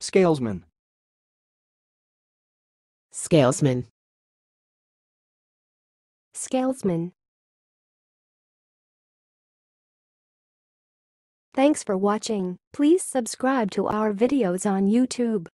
Scalesman. Scalesman. Scalesman. Thanks for watching. Please subscribe to our videos on YouTube.